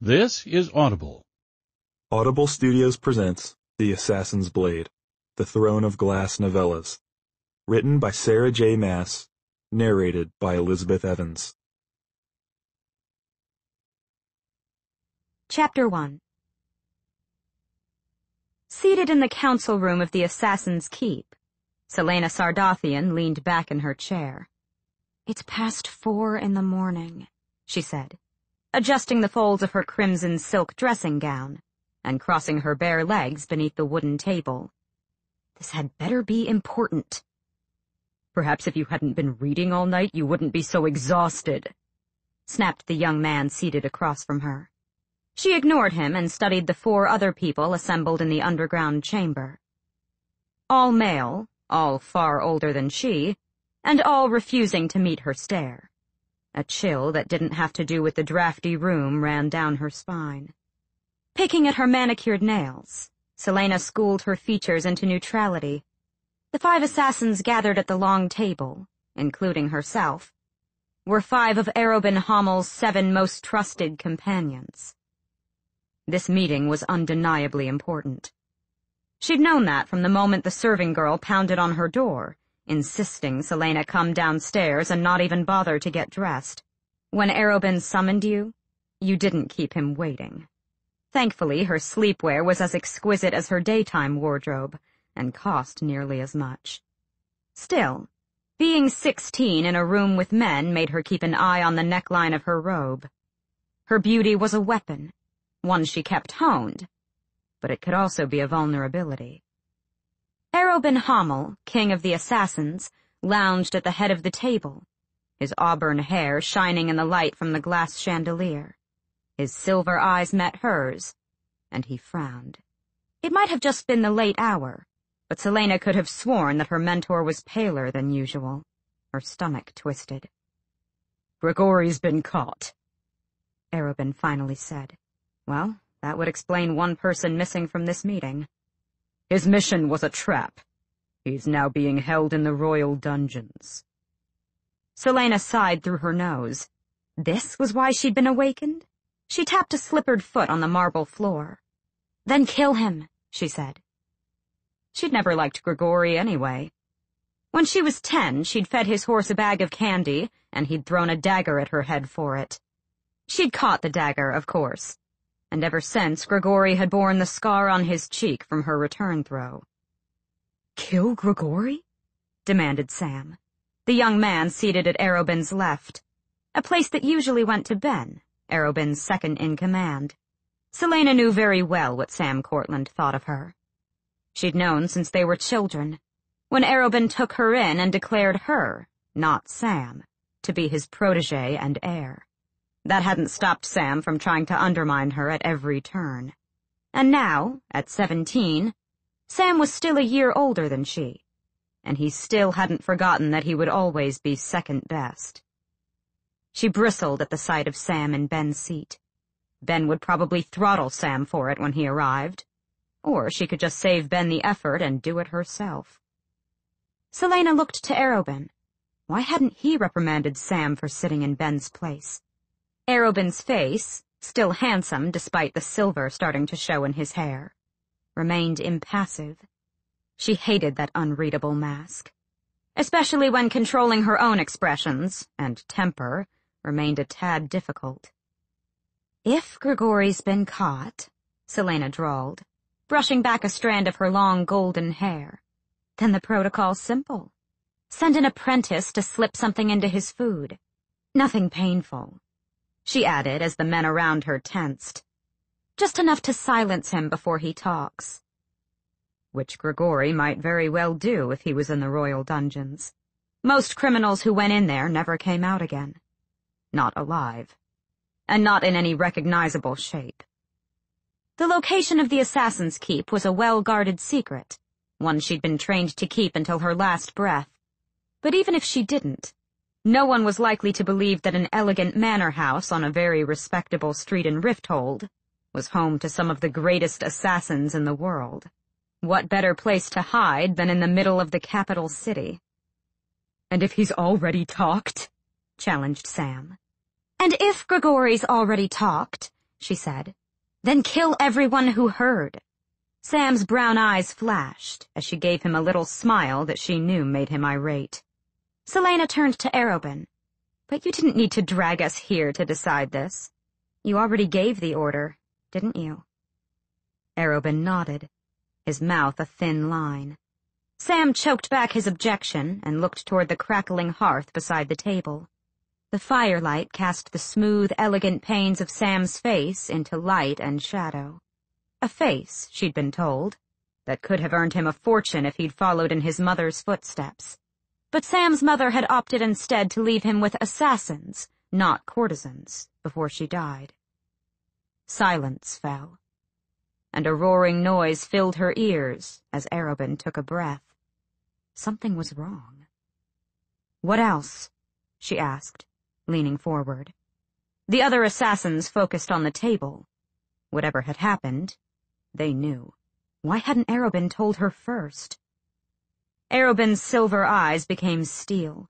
This is Audible. Audible Studios presents The Assassin's Blade, The Throne of Glass novellas. Written by Sarah J. Maas, Narrated by Elizabeth Evans. Chapter 1 Seated in the council room of the Assassin's Keep, Celaena Sardothien leaned back in her chair. It's past four in the morning, she said adjusting the folds of her crimson silk dressing gown and crossing her bare legs beneath the wooden table. This had better be important. Perhaps if you hadn't been reading all night, you wouldn't be so exhausted, snapped the young man seated across from her. She ignored him and studied the four other people assembled in the underground chamber. All male, all far older than she, and all refusing to meet her stare. A chill that didn't have to do with the drafty room ran down her spine. Picking at her manicured nails, Celaena schooled her features into neutrality. The five assassins gathered at the long table, including herself, were five of Arobynn Hamel's seven most trusted companions. This meeting was undeniably important. She'd known that from the moment the serving girl pounded on her door insisting Celaena come downstairs and not even bother to get dressed. When Arobynn summoned you, you didn't keep him waiting. Thankfully, her sleepwear was as exquisite as her daytime wardrobe, and cost nearly as much. Still, being sixteen in a room with men made her keep an eye on the neckline of her robe. Her beauty was a weapon, one she kept honed, but it could also be a vulnerability. Arobynn Hamel, king of the assassins, lounged at the head of the table, his auburn hair shining in the light from the glass chandelier. His silver eyes met hers, and he frowned. It might have just been the late hour, but Celaena could have sworn that her mentor was paler than usual. Her stomach twisted. Grigori's been caught, Arobynn finally said. Well, that would explain one person missing from this meeting. His mission was a trap. He's now being held in the royal dungeons. Celaena sighed through her nose. This was why she'd been awakened? She tapped a slippered foot on the marble floor. Then kill him, she said. She'd never liked Grigori anyway. When she was ten, she'd fed his horse a bag of candy, and he'd thrown a dagger at her head for it. She'd caught the dagger, of course, and ever since Grigori had borne the scar on his cheek from her return throw. Kill Grigori? demanded Sam, the young man seated at Arobynn's left, a place that usually went to Ben, Arobynn's second in command. Celaena knew very well what Sam Cortland thought of her. She'd known since they were children, when Arobynn took her in and declared her, not Sam, to be his protege and heir. That hadn't stopped Sam from trying to undermine her at every turn. And now, at seventeen, Sam was still a year older than she, and he still hadn't forgotten that he would always be second best. She bristled at the sight of Sam in Ben's seat. Ben would probably throttle Sam for it when he arrived, or she could just save Ben the effort and do it herself. Celaena looked to Arobynn. Why hadn't he reprimanded Sam for sitting in Ben's place? Arobynn's face, still handsome despite the silver starting to show in his hair, remained impassive. She hated that unreadable mask, especially when controlling her own expressions and temper remained a tad difficult. If Grigori's been caught, Celaena drawled, brushing back a strand of her long golden hair, then the protocol's simple. Send an apprentice to slip something into his food. Nothing painful she added as the men around her tensed. Just enough to silence him before he talks. Which Grigori might very well do if he was in the royal dungeons. Most criminals who went in there never came out again. Not alive. And not in any recognizable shape. The location of the Assassin's Keep was a well-guarded secret, one she'd been trained to keep until her last breath. But even if she didn't, no one was likely to believe that an elegant manor house on a very respectable street in Rifthold was home to some of the greatest assassins in the world. What better place to hide than in the middle of the capital city? And if he's already talked? challenged Sam. And if Grigori's already talked, she said. Then kill everyone who heard. Sam's brown eyes flashed as she gave him a little smile that she knew made him irate. Celaena turned to Arobynn. But you didn't need to drag us here to decide this. You already gave the order, didn't you? Arobynn nodded, his mouth a thin line. Sam choked back his objection and looked toward the crackling hearth beside the table. The firelight cast the smooth, elegant panes of Sam's face into light and shadow. A face, she'd been told, that could have earned him a fortune if he'd followed in his mother's footsteps. But Sam's mother had opted instead to leave him with assassins, not courtesans, before she died. Silence fell, and a roaring noise filled her ears as Arobynn took a breath. Something was wrong. What else? she asked, leaning forward. The other assassins focused on the table. Whatever had happened, they knew. Why hadn't Arobynn told her first? Arobynn's silver eyes became steel.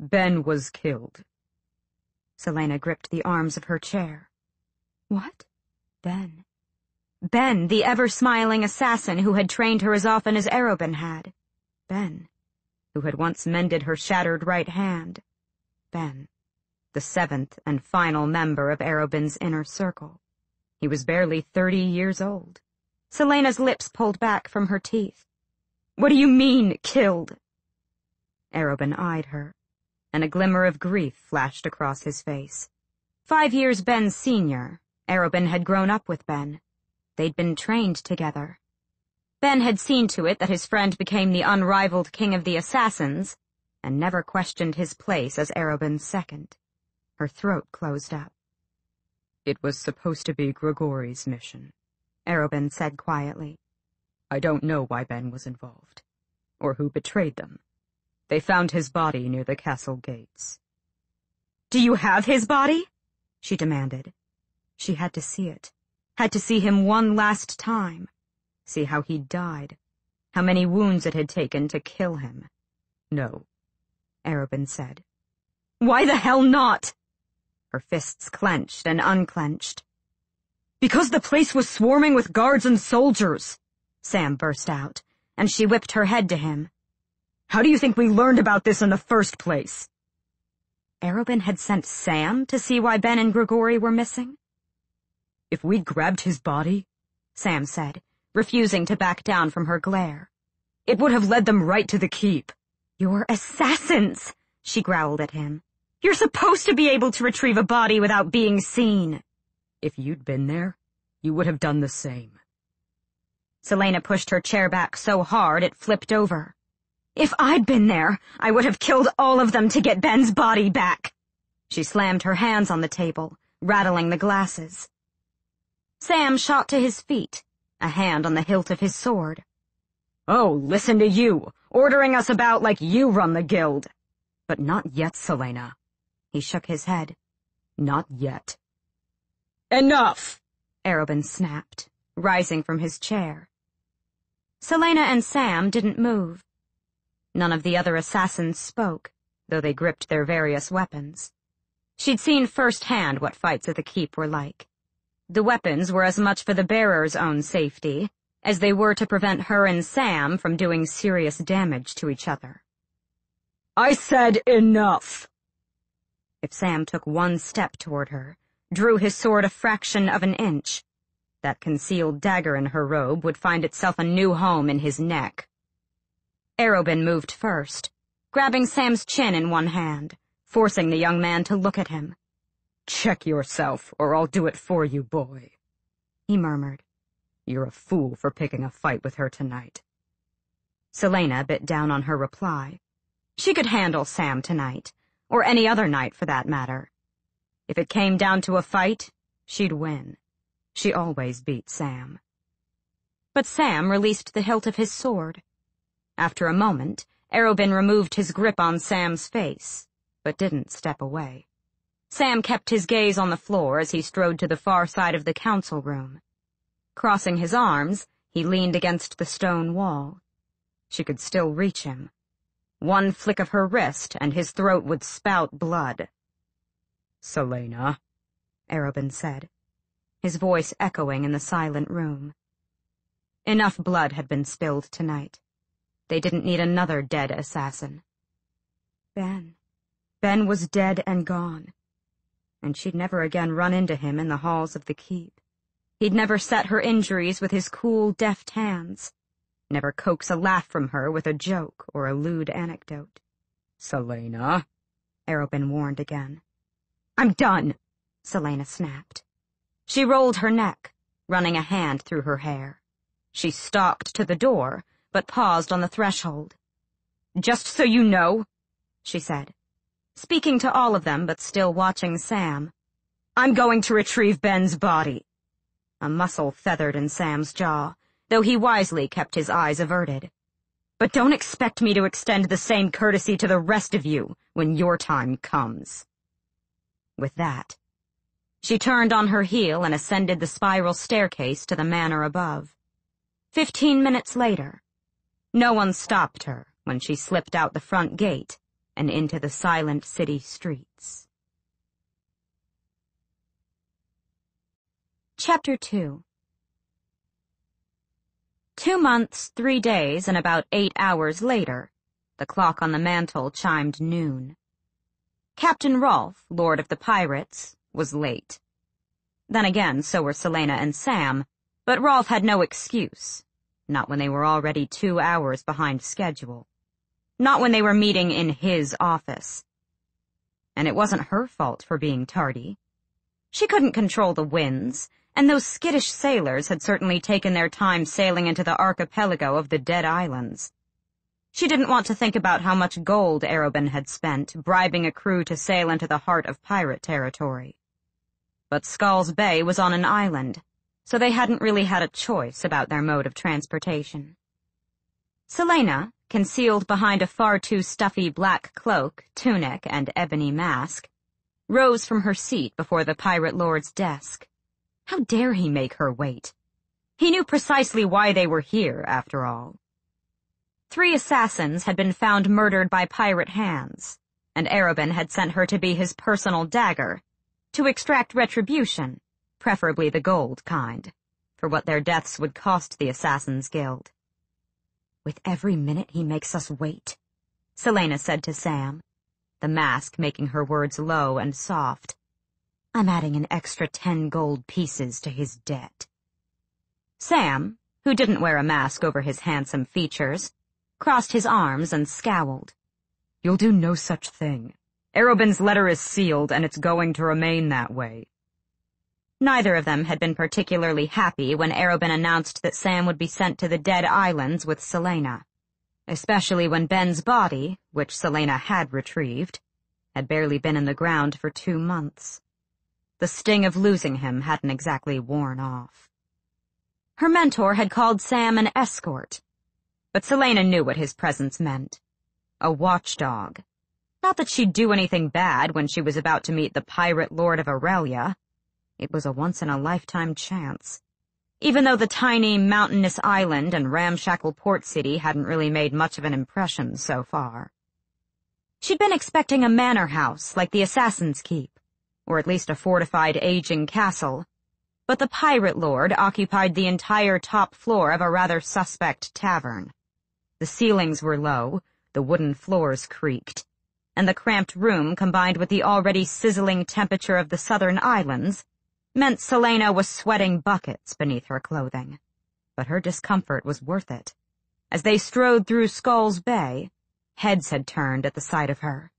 Ben was killed. Celaena gripped the arms of her chair. What? Ben. Ben, the ever-smiling assassin who had trained her as often as Arobynn had. Ben, who had once mended her shattered right hand. Ben, the seventh and final member of Arobynn's inner circle. He was barely thirty years old. Celaena's lips pulled back from her teeth. What do you mean, killed? Arobynn eyed her, and a glimmer of grief flashed across his face. Five years Ben's senior, Arobynn had grown up with Ben. They'd been trained together. Ben had seen to it that his friend became the unrivaled king of the assassins, and never questioned his place as Arobynn's second. Her throat closed up. It was supposed to be Grigori's mission, Arobynn said quietly. I don't know why Ben was involved, or who betrayed them. They found his body near the castle gates. Do you have his body? she demanded. She had to see it, had to see him one last time, see how he died, how many wounds it had taken to kill him. No, Arobynn said. Why the hell not? Her fists clenched and unclenched. Because the place was swarming with guards and soldiers. Sam burst out, and she whipped her head to him. How do you think we learned about this in the first place? Arobynn had sent Sam to see why Ben and Grigori were missing? If we'd grabbed his body, Sam said, refusing to back down from her glare, it would have led them right to the keep. You're assassins, she growled at him. You're supposed to be able to retrieve a body without being seen. If you'd been there, you would have done the same. Celaena pushed her chair back so hard it flipped over. If I'd been there, I would have killed all of them to get Ben's body back. She slammed her hands on the table, rattling the glasses. Sam shot to his feet, a hand on the hilt of his sword. Oh, listen to you, ordering us about like you run the guild. But not yet, Celaena. He shook his head. Not yet. Enough! Arobynn snapped, rising from his chair. Celaena and Sam didn't move. None of the other assassins spoke, though they gripped their various weapons. She'd seen firsthand what fights at the keep were like. The weapons were as much for the bearer's own safety as they were to prevent her and Sam from doing serious damage to each other. I said enough! If Sam took one step toward her, drew his sword a fraction of an inch, that concealed dagger in her robe would find itself a new home in his neck. Arobynn moved first, grabbing Sam's chin in one hand, forcing the young man to look at him. Check yourself, or I'll do it for you, boy, he murmured. You're a fool for picking a fight with her tonight. Celaena bit down on her reply. She could handle Sam tonight, or any other night for that matter. If it came down to a fight, she'd win. She always beat Sam. But Sam released the hilt of his sword. After a moment, Arobynn removed his grip on Sam's face, but didn't step away. Sam kept his gaze on the floor as he strode to the far side of the council room. Crossing his arms, he leaned against the stone wall. She could still reach him. One flick of her wrist and his throat would spout blood. Celaena, Arobynn said. His voice echoing in the silent room. Enough blood had been spilled tonight. They didn't need another dead assassin. Ben. Ben was dead and gone. And she'd never again run into him in the halls of the keep. He'd never set her injuries with his cool, deft hands. Never coax a laugh from her with a joke or a lewd anecdote. Celaena, Arobynn warned again. I'm done, Celaena snapped. She rolled her neck, running a hand through her hair. She stalked to the door, but paused on the threshold. Just so you know, she said, speaking to all of them but still watching Sam. I'm going to retrieve Ben's body. A muscle feathered in Sam's jaw, though he wisely kept his eyes averted. But don't expect me to extend the same courtesy to the rest of you when your time comes. With that, she turned on her heel and ascended the spiral staircase to the manor above. Fifteen minutes later, no one stopped her when she slipped out the front gate and into the silent city streets. Chapter 2 Two months, three days, and about eight hours later, the clock on the mantel chimed noon. Captain Rolfe, Lord of the Pirates, was late. Then again, so were Celaena and Sam, but Rolfe had no excuse. Not when they were already two hours behind schedule. Not when they were meeting in his office. And it wasn't her fault for being tardy. She couldn't control the winds, and those skittish sailors had certainly taken their time sailing into the archipelago of the Dead Islands. She didn't want to think about how much gold Arobynn had spent bribing a crew to sail into the heart of pirate territory. But Skulls Bay was on an island, so they hadn't really had a choice about their mode of transportation. Celaena, concealed behind a far too stuffy black cloak, tunic, and ebony mask, rose from her seat before the pirate lord's desk. How dare he make her wait? He knew precisely why they were here, after all. Three assassins had been found murdered by pirate hands, and Arobynn had sent her to be his personal dagger, to extract retribution, preferably the gold kind, for what their deaths would cost the Assassin's Guild. With every minute he makes us wait, Celaena said to Sam, the mask making her words low and soft. I'm adding an extra ten gold pieces to his debt. Sam, who didn't wear a mask over his handsome features, crossed his arms and scowled. You'll do no such thing. Arobynn's letter is sealed, and it's going to remain that way. Neither of them had been particularly happy when Arobynn announced that Sam would be sent to the Dead Islands with Celaena. especially when Ben's body, which Celaena had retrieved, had barely been in the ground for two months. The sting of losing him hadn't exactly worn off. Her mentor had called Sam an escort, but Celaena knew what his presence meant. A watchdog. Not that she'd do anything bad when she was about to meet the pirate lord of Aurelia. It was a once-in-a-lifetime chance. Even though the tiny, mountainous island and ramshackle port city hadn't really made much of an impression so far. She'd been expecting a manor house like the Assassin's Keep or at least a fortified aging castle, but the pirate lord occupied the entire top floor of a rather suspect tavern. The ceilings were low, the wooden floors creaked, and the cramped room combined with the already sizzling temperature of the southern islands meant Celaena was sweating buckets beneath her clothing. But her discomfort was worth it. As they strode through Skulls Bay, heads had turned at the sight of her.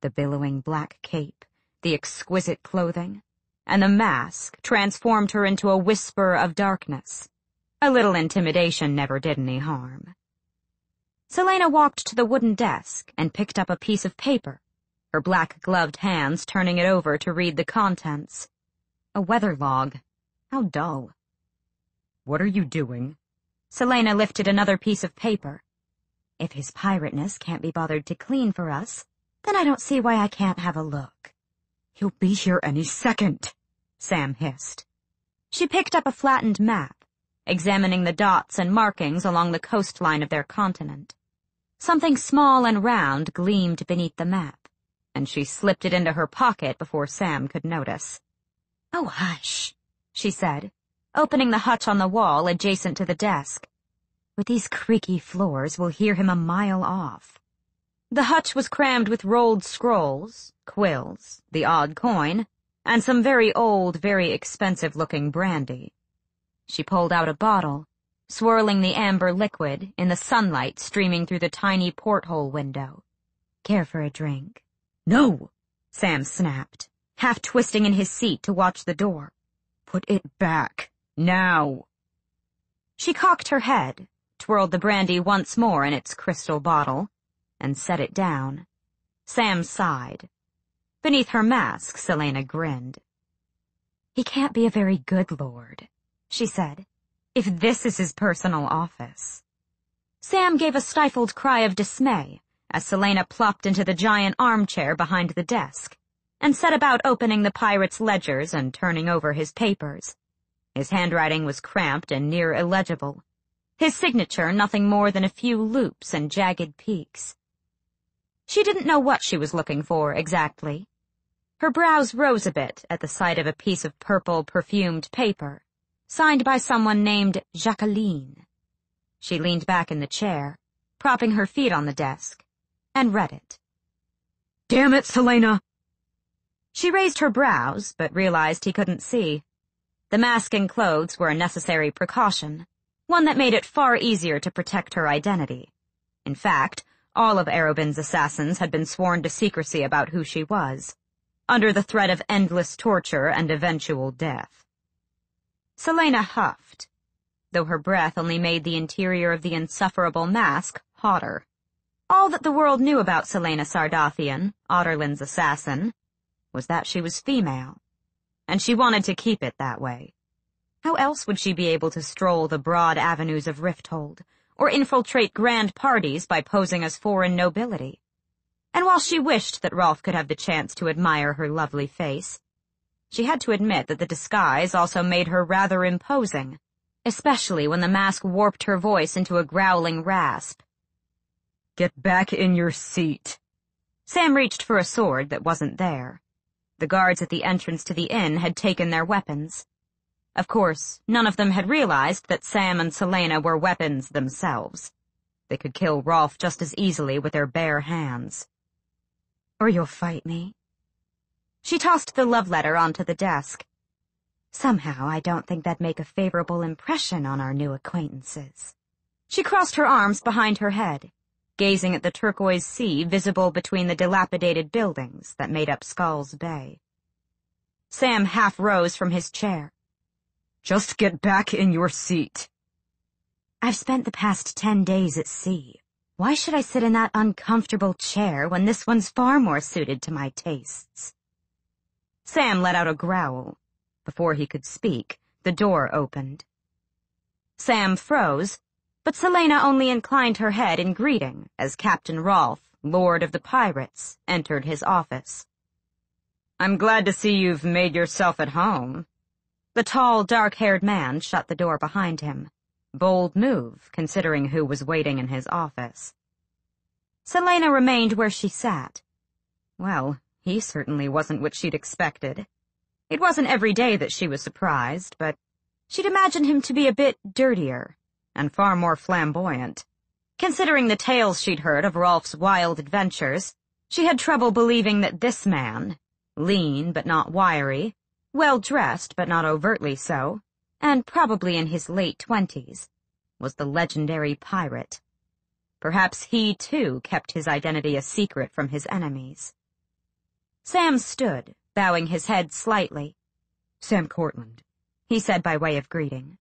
The billowing black cape, the exquisite clothing, and the mask transformed her into a whisper of darkness. A little intimidation never did any harm. Celaena walked to the wooden desk and picked up a piece of paper, her black-gloved hands turning it over to read the contents. A weather log. How dull. What are you doing? Celaena lifted another piece of paper. If his pirateness can't be bothered to clean for us, then I don't see why I can't have a look. He'll be here any second, Sam hissed. She picked up a flattened map, examining the dots and markings along the coastline of their continent. Something small and round gleamed beneath the map, and she slipped it into her pocket before Sam could notice. Oh, hush, she said, opening the hutch on the wall adjacent to the desk. With these creaky floors, we'll hear him a mile off. The hutch was crammed with rolled scrolls, quills, the odd coin, and some very old, very expensive-looking brandy. She pulled out a bottle, swirling the amber liquid in the sunlight streaming through the tiny porthole window. Care for a drink? No, Sam snapped, half twisting in his seat to watch the door. Put it back, now. She cocked her head, twirled the brandy once more in its crystal bottle, and set it down. Sam sighed. Beneath her mask, Celaena grinned. He can't be a very good lord, she said, if this is his personal office. Sam gave a stifled cry of dismay as Celaena plopped into the giant armchair behind the desk and set about opening the pirate's ledgers and turning over his papers. His handwriting was cramped and near illegible. His signature nothing more than a few loops and jagged peaks. She didn't know what she was looking for, exactly. Her brows rose a bit at the sight of a piece of purple, perfumed paper, signed by someone named Jacqueline. She leaned back in the chair, propping her feet on the desk, and read it. Damn it, Celaena! She raised her brows, but realized he couldn't see. The mask and clothes were a necessary precaution, one that made it far easier to protect her identity. In fact, all of Arobynn's assassins had been sworn to secrecy about who she was, under the threat of endless torture and eventual death. Celaena huffed, though her breath only made the interior of the insufferable mask hotter. All that the world knew about Celaena Sardothien, Adarlan's assassin, was that she was female, and she wanted to keep it that way. How else would she be able to stroll the broad avenues of Rifthold, or infiltrate grand parties by posing as foreign nobility? And while she wished that Rolfe could have the chance to admire her lovely face, she had to admit that the disguise also made her rather imposing, especially when the mask warped her voice into a growling rasp. Get back in your seat. Sam reached for a sword that wasn't there. The guards at the entrance to the inn had taken their weapons. Of course, none of them had realized that Sam and Celaena were weapons themselves. They could kill Rolfe just as easily with their bare hands. Or you'll fight me. She tossed the love letter onto the desk. Somehow, I don't think that'd make a favorable impression on our new acquaintances. She crossed her arms behind her head gazing at the turquoise sea visible between the dilapidated buildings that made up Skulls Bay. Sam half rose from his chair. Just get back in your seat. I've spent the past ten days at sea. Why should I sit in that uncomfortable chair when this one's far more suited to my tastes? Sam let out a growl. Before he could speak, the door opened. Sam froze but Celaena only inclined her head in greeting as Captain Rolfe, Lord of the Pirates, entered his office. I'm glad to see you've made yourself at home. The tall, dark-haired man shut the door behind him. Bold move, considering who was waiting in his office. Celaena remained where she sat. Well, he certainly wasn't what she'd expected. It wasn't every day that she was surprised, but she'd imagined him to be a bit dirtier, and far more flamboyant. Considering the tales she'd heard of Rolfe's wild adventures, she had trouble believing that this man, lean but not wiry, well-dressed but not overtly so, and probably in his late twenties, was the legendary pirate. Perhaps he, too, kept his identity a secret from his enemies. Sam stood, bowing his head slightly. Sam Cortland, he said by way of greeting.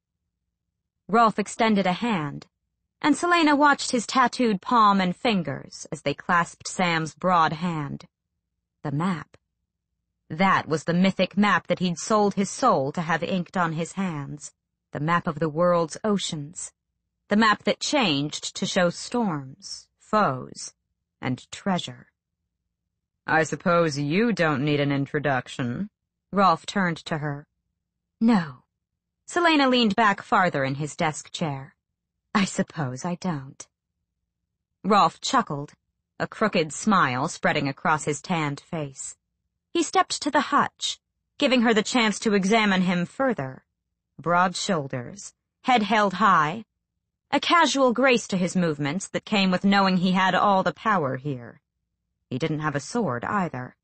Rolfe extended a hand, and Celaena watched his tattooed palm and fingers as they clasped Sam's broad hand. The map. That was the mythic map that he'd sold his soul to have inked on his hands. The map of the world's oceans. The map that changed to show storms, foes, and treasure. I suppose you don't need an introduction. Rolfe turned to her. No. Celaena leaned back farther in his desk chair. I suppose I don't. Rolfe chuckled, a crooked smile spreading across his tanned face. He stepped to the hutch, giving her the chance to examine him further. Broad shoulders, head held high, a casual grace to his movements that came with knowing he had all the power here. He didn't have a sword either.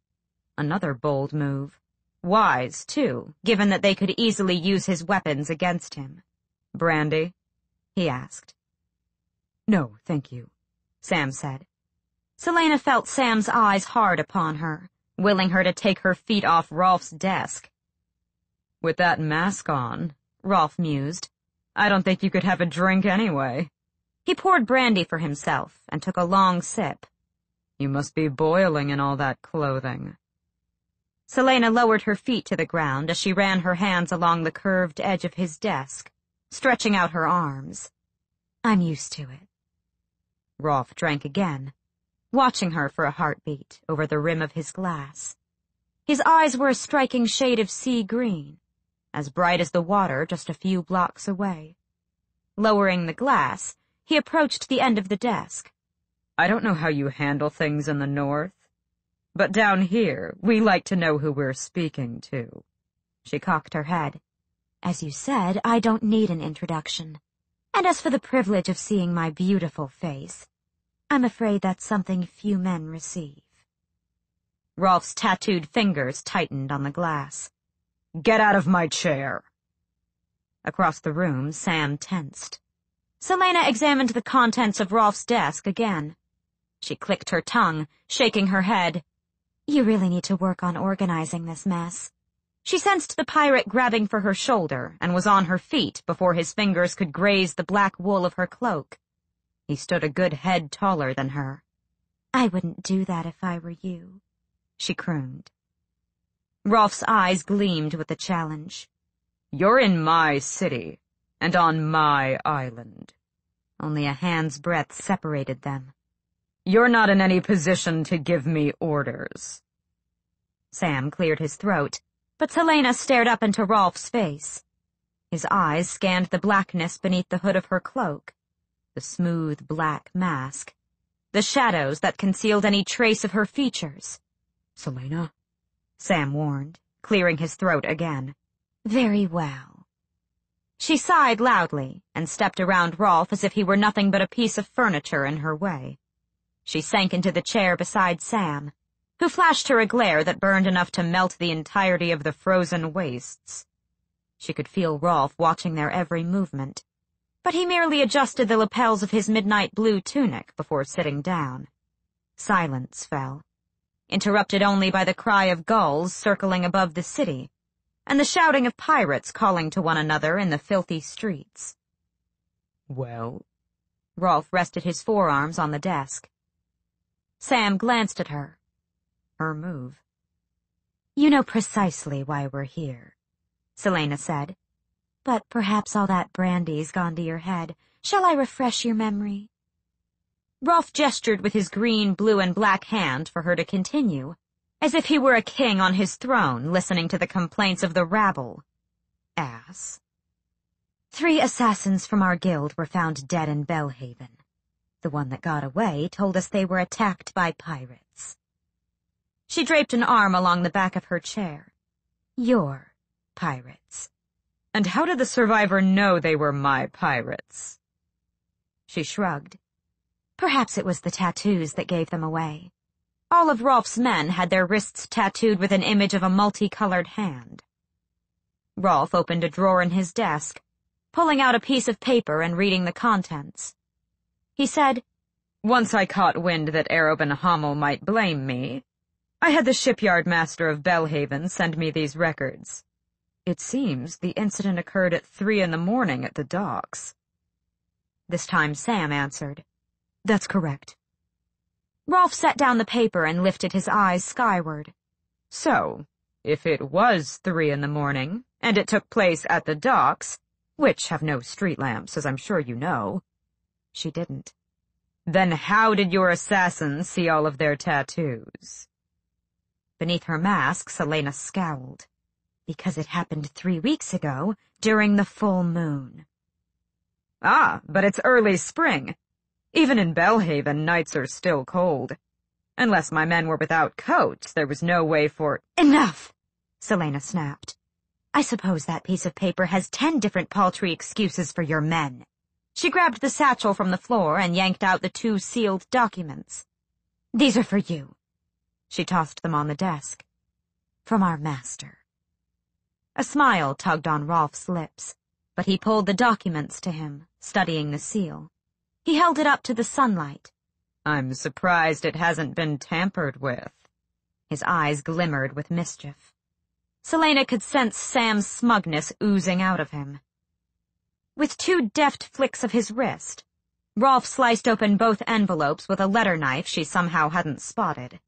Another bold move. Wise, too, given that they could easily use his weapons against him. Brandy? he asked. No, thank you, Sam said. Celaena felt Sam's eyes hard upon her, willing her to take her feet off Rolfe's desk. With that mask on, Rolfe mused, I don't think you could have a drink anyway. He poured brandy for himself and took a long sip. You must be boiling in all that clothing. Celaena lowered her feet to the ground as she ran her hands along the curved edge of his desk, stretching out her arms. I'm used to it. Rolfe drank again, watching her for a heartbeat over the rim of his glass. His eyes were a striking shade of sea green, as bright as the water just a few blocks away. Lowering the glass, he approached the end of the desk. I don't know how you handle things in the north, but down here, we like to know who we're speaking to. She cocked her head. As you said, I don't need an introduction. And as for the privilege of seeing my beautiful face, I'm afraid that's something few men receive. Rolfe's tattooed fingers tightened on the glass. Get out of my chair. Across the room, Sam tensed. Celaena examined the contents of Rolfe's desk again. She clicked her tongue, shaking her head. You really need to work on organizing this mess. She sensed the pirate grabbing for her shoulder and was on her feet before his fingers could graze the black wool of her cloak. He stood a good head taller than her. I wouldn't do that if I were you, she crooned. Rolfe's eyes gleamed with the challenge. You're in my city, and on my island. Only a hand's breadth separated them. You're not in any position to give me orders. Sam cleared his throat, but Celaena stared up into Rolfe's face. His eyes scanned the blackness beneath the hood of her cloak, the smooth black mask, the shadows that concealed any trace of her features. Celaena? Sam warned, clearing his throat again. Very well. She sighed loudly and stepped around Rolfe as if he were nothing but a piece of furniture in her way. She sank into the chair beside Sam, who flashed her a glare that burned enough to melt the entirety of the frozen wastes. She could feel Rolfe watching their every movement, but he merely adjusted the lapels of his midnight blue tunic before sitting down. Silence fell, interrupted only by the cry of gulls circling above the city, and the shouting of pirates calling to one another in the filthy streets. Well? Rolfe rested his forearms on the desk. Sam glanced at her. Her move. You know precisely why we're here, Celaena said. But perhaps all that brandy's gone to your head. Shall I refresh your memory? Rolfe gestured with his green, blue, and black hand for her to continue, as if he were a king on his throne listening to the complaints of the rabble. Ass. Three assassins from our guild were found dead in Belhaven. The one that got away told us they were attacked by pirates. She draped an arm along the back of her chair. Your pirates. And how did the survivor know they were my pirates? She shrugged. Perhaps it was the tattoos that gave them away. All of Rolfe's men had their wrists tattooed with an image of a multicolored hand. Rolfe opened a drawer in his desk, pulling out a piece of paper and reading the contents. He said, Once I caught wind that Arobynn Hamel might blame me, I had the shipyard master of Belhaven send me these records. It seems the incident occurred at three in the morning at the docks. This time Sam answered. That's correct. Rolfe set down the paper and lifted his eyes skyward. So, if it was three in the morning, and it took place at the docks, which have no street lamps, as I'm sure you know, she didn't. Then how did your assassins see all of their tattoos? Beneath her mask, Celaena scowled. Because it happened three weeks ago, during the full moon. Ah, but it's early spring. Even in Belhaven, nights are still cold. Unless my men were without coats, there was no way for- Enough! Celaena snapped. I suppose that piece of paper has ten different paltry excuses for your men. She grabbed the satchel from the floor and yanked out the two sealed documents. These are for you. She tossed them on the desk. From our master. A smile tugged on Rolfe's lips, but he pulled the documents to him, studying the seal. He held it up to the sunlight. I'm surprised it hasn't been tampered with. His eyes glimmered with mischief. Celaena could sense Sam's smugness oozing out of him. With two deft flicks of his wrist, Rolfe sliced open both envelopes with a letter knife she somehow hadn't spotted.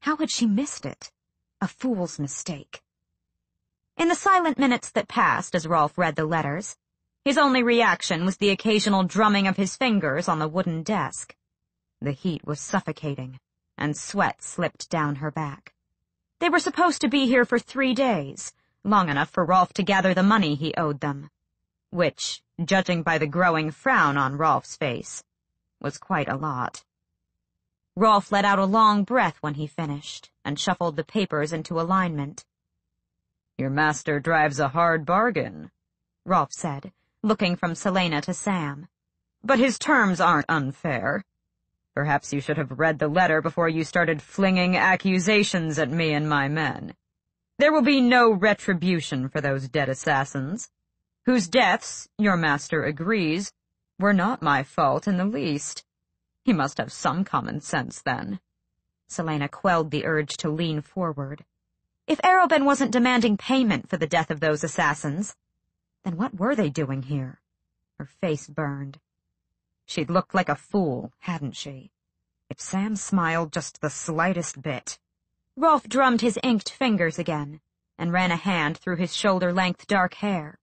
How had she missed it? A fool's mistake. In the silent minutes that passed as Rolfe read the letters, his only reaction was the occasional drumming of his fingers on the wooden desk. The heat was suffocating, and sweat slipped down her back. They were supposed to be here for three days, long enough for Rolfe to gather the money he owed them which, judging by the growing frown on Rolfe's face, was quite a lot. Rolfe let out a long breath when he finished and shuffled the papers into alignment. Your master drives a hard bargain, Rolfe said, looking from Celaena to Sam. But his terms aren't unfair. Perhaps you should have read the letter before you started flinging accusations at me and my men. There will be no retribution for those dead assassins whose deaths, your master agrees, were not my fault in the least. He must have some common sense, then. Celaena quelled the urge to lean forward. If Arobynn wasn't demanding payment for the death of those assassins, then what were they doing here? Her face burned. She'd looked like a fool, hadn't she? If Sam smiled just the slightest bit. Rolfe drummed his inked fingers again and ran a hand through his shoulder-length dark hair.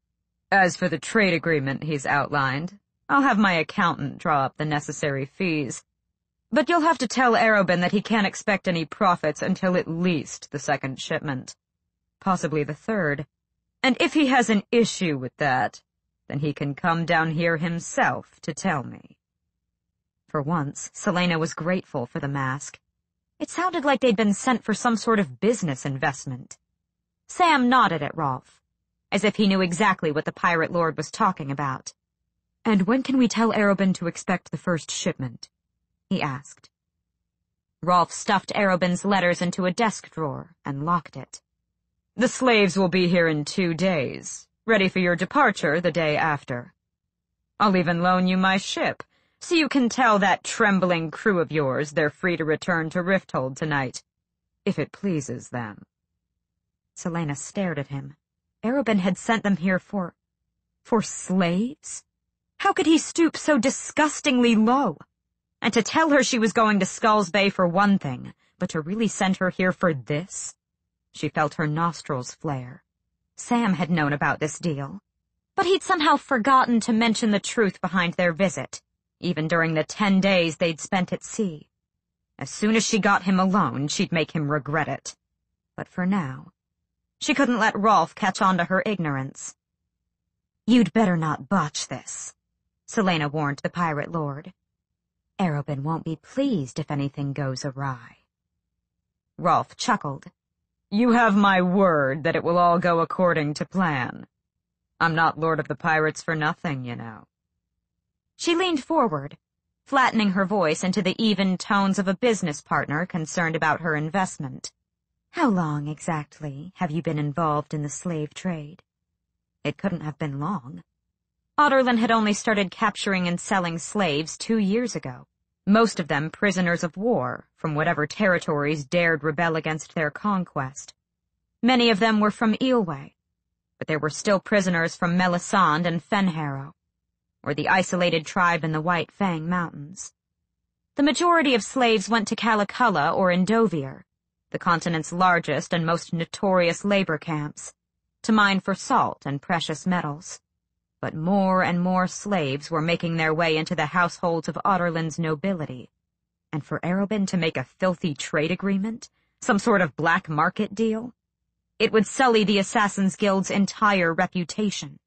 As for the trade agreement he's outlined, I'll have my accountant draw up the necessary fees. But you'll have to tell Arobynn that he can't expect any profits until at least the second shipment. Possibly the third. And if he has an issue with that, then he can come down here himself to tell me. For once, Celaena was grateful for the mask. It sounded like they'd been sent for some sort of business investment. Sam nodded at Rolfe as if he knew exactly what the pirate lord was talking about. And when can we tell Arobynn to expect the first shipment? he asked. Rolfe stuffed Arobynn's letters into a desk drawer and locked it. The slaves will be here in two days, ready for your departure the day after. I'll even loan you my ship, so you can tell that trembling crew of yours they're free to return to Rifthold tonight, if it pleases them. Celaena stared at him. Arobynn had sent them here for... for slaves? How could he stoop so disgustingly low? And to tell her she was going to Skulls Bay for one thing, but to really send her here for this? She felt her nostrils flare. Sam had known about this deal. But he'd somehow forgotten to mention the truth behind their visit, even during the ten days they'd spent at sea. As soon as she got him alone, she'd make him regret it. But for now, she couldn't let Rolfe catch on to her ignorance. You'd better not botch this, Celaena warned the pirate lord. Arobynn won't be pleased if anything goes awry. Rolfe chuckled. You have my word that it will all go according to plan. I'm not Lord of the Pirates for nothing, you know. She leaned forward, flattening her voice into the even tones of a business partner concerned about her investment. How long, exactly, have you been involved in the slave trade? It couldn't have been long. Adarlan had only started capturing and selling slaves two years ago, most of them prisoners of war from whatever territories dared rebel against their conquest. Many of them were from Eyllwe, but there were still prisoners from Melisande and Fenharrow, or the isolated tribe in the White Fang Mountains. The majority of slaves went to Calaculla or Endovier, the continent's largest and most notorious labor camps, to mine for salt and precious metals. But more and more slaves were making their way into the households of Adarlan's nobility. And for Arobynn to make a filthy trade agreement, some sort of black market deal, it would sully the Assassin's Guild's entire reputation.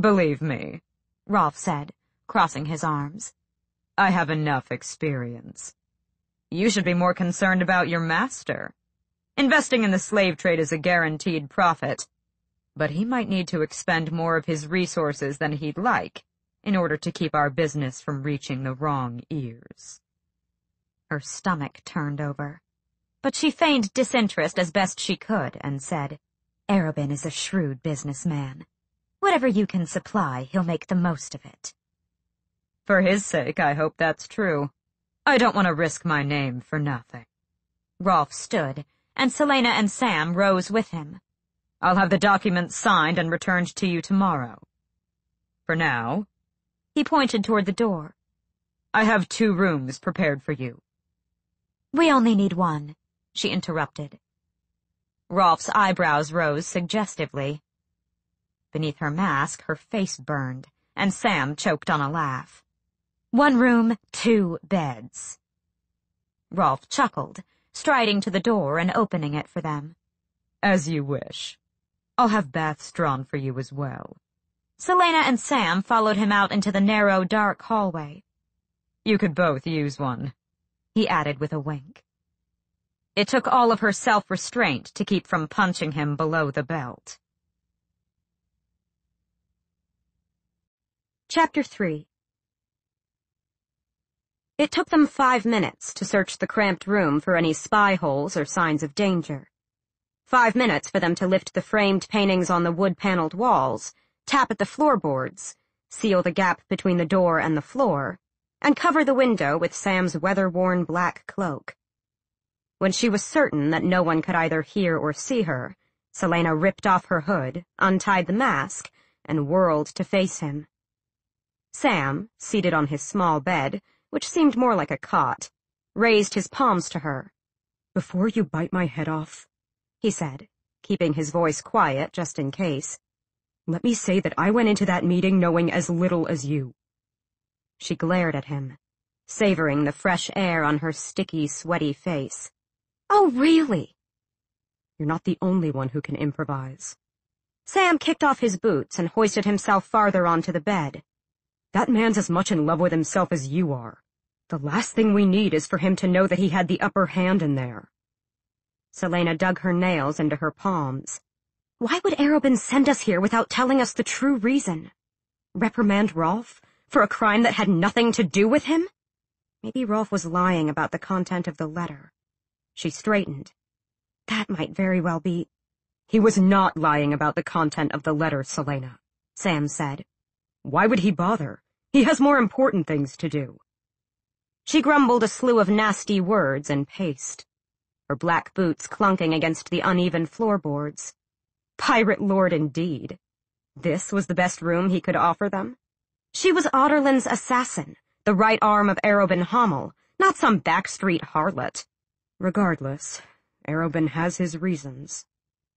Believe me, Rolfe said, crossing his arms. I have enough experience. You should be more concerned about your master. Investing in the slave trade is a guaranteed profit. But he might need to expend more of his resources than he'd like in order to keep our business from reaching the wrong ears. Her stomach turned over. But she feigned disinterest as best she could and said, Arobynn is a shrewd businessman. Whatever you can supply, he'll make the most of it. For his sake, I hope that's true. I don't want to risk my name for nothing. Rolfe stood, and Celaena and Sam rose with him. I'll have the documents signed and returned to you tomorrow. For now, he pointed toward the door. I have two rooms prepared for you. We only need one, she interrupted. Rolfe's eyebrows rose suggestively. Beneath her mask, her face burned, and Sam choked on a laugh. One room, two beds. Rolfe chuckled, striding to the door and opening it for them. As you wish. I'll have baths drawn for you as well. Celaena and Sam followed him out into the narrow, dark hallway. You could both use one, he added with a wink. It took all of her self-restraint to keep from punching him below the belt. Chapter 3 It took them five minutes to search the cramped room for any spy holes or signs of danger. Five minutes for them to lift the framed paintings on the wood-paneled walls, tap at the floorboards, seal the gap between the door and the floor, and cover the window with Sam's weather-worn black cloak. When she was certain that no one could either hear or see her, Celaena ripped off her hood, untied the mask, and whirled to face him. Sam, seated on his small bed, which seemed more like a cot, raised his palms to her. Before you bite my head off, he said, keeping his voice quiet just in case, let me say that I went into that meeting knowing as little as you. She glared at him, savoring the fresh air on her sticky, sweaty face. Oh, really? You're not the only one who can improvise. Sam kicked off his boots and hoisted himself farther onto the bed. That man's as much in love with himself as you are. The last thing we need is for him to know that he had the upper hand in there. Celaena dug her nails into her palms. Why would Arobynn send us here without telling us the true reason? Reprimand Rolfe for a crime that had nothing to do with him? Maybe Rolfe was lying about the content of the letter. She straightened. That might very well be... He was not lying about the content of the letter, Celaena, Sam said. Why would he bother? He has more important things to do. She grumbled a slew of nasty words and paced, her black boots clunking against the uneven floorboards. Pirate lord indeed. This was the best room he could offer them? She was Adarlan's assassin, the right arm of Arobynn Hamel, not some backstreet harlot. Regardless, Arobynn has his reasons.